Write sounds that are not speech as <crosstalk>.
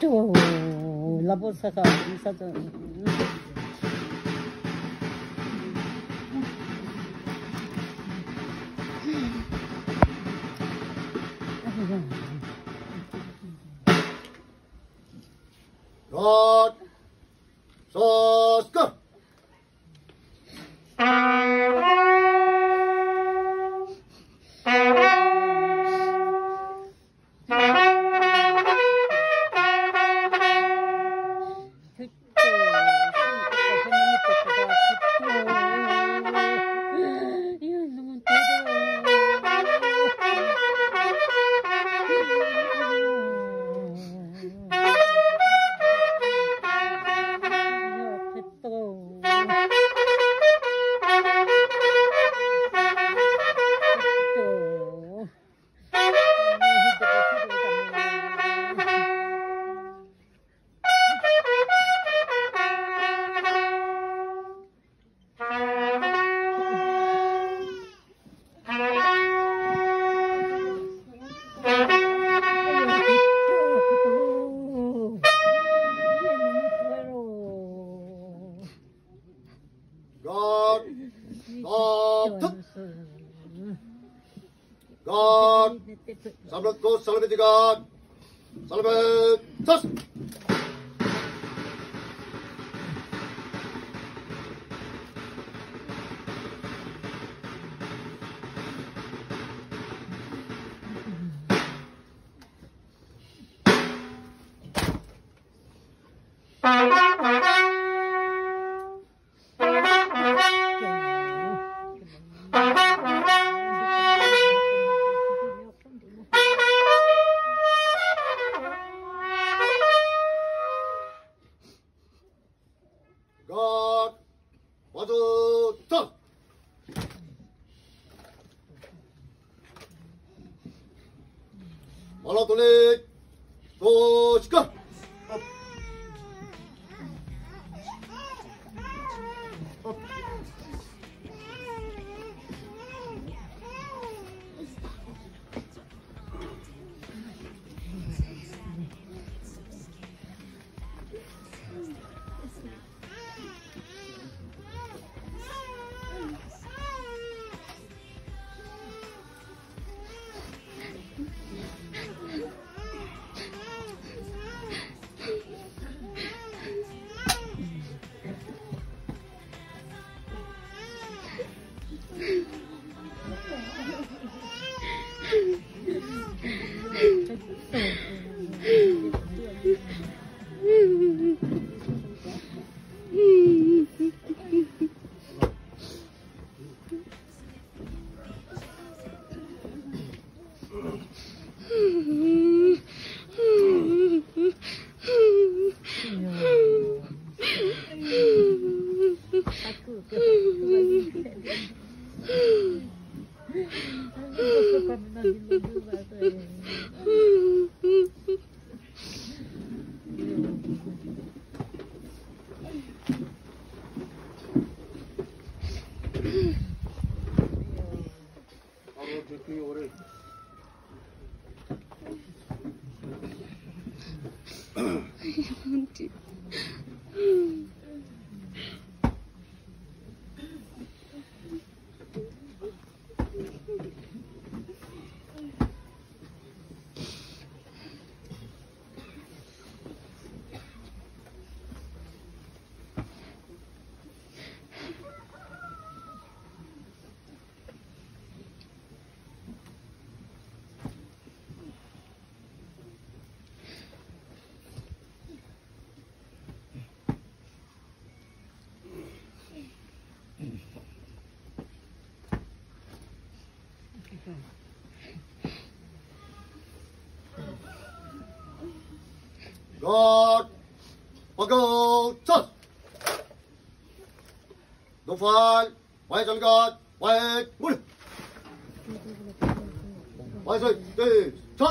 또 라보사가 인사도 컷! 서 컷! 삼렙 컷, 살레베티 컷! あとさマラトネ投資家 <laughs> 저 六，八九，七，六块，摆上一格，摆，五，摆，七。